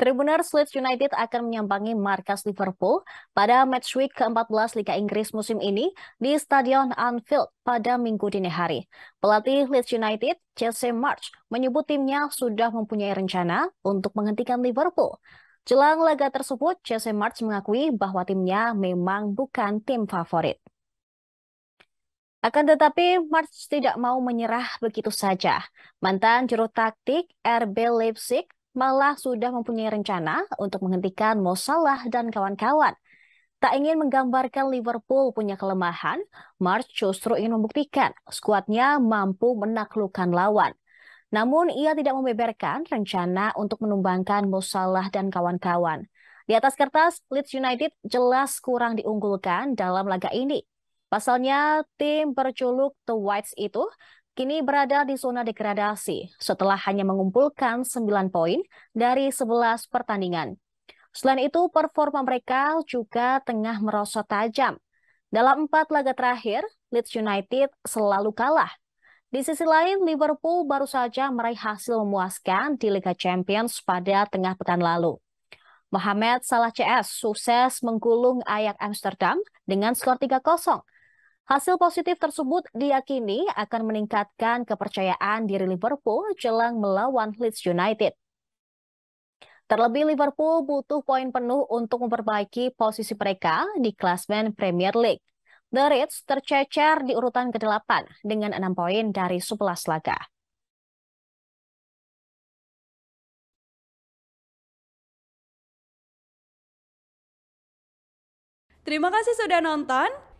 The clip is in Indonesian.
Tribuners Leeds United akan menyambangi markas Liverpool pada match week ke-14 Liga Inggris musim ini di Stadion Anfield pada minggu dini hari. Pelatih Leeds United, Jesse March, menyebut timnya sudah mempunyai rencana untuk menghentikan Liverpool. Jelang laga tersebut, Jesse March mengakui bahwa timnya memang bukan tim favorit. Akan tetapi, March tidak mau menyerah begitu saja. Mantan juru taktik RB Leipzig malah sudah mempunyai rencana untuk menghentikan Mo Salah dan kawan-kawan. Tak ingin menggambarkan Liverpool punya kelemahan, March justru ingin membuktikan skuadnya mampu menaklukkan lawan. Namun ia tidak membeberkan rencana untuk menumbangkan Mo Salah dan kawan-kawan. Di atas kertas, Leeds United jelas kurang diunggulkan dalam laga ini. Pasalnya, tim berjuluk The Whites itu kini berada di zona degradasi setelah hanya mengumpulkan 9 poin dari 11 pertandingan. Selain itu, performa mereka juga tengah merosot tajam. Dalam empat laga terakhir, Leeds United selalu kalah. Di sisi lain, Liverpool baru saja meraih hasil memuaskan di Liga Champions pada tengah pekan lalu. Mohamed Salah CS sukses menggulung Ajax Amsterdam dengan skor 3-0 Hasil positif tersebut diyakini akan meningkatkan kepercayaan diri Liverpool jelang melawan Leeds United. Terlebih Liverpool butuh poin penuh untuk memperbaiki posisi mereka di klasmen Premier League. The Reds tercecer di urutan ke-8 dengan 6 poin dari 11 laga. Terima kasih sudah nonton.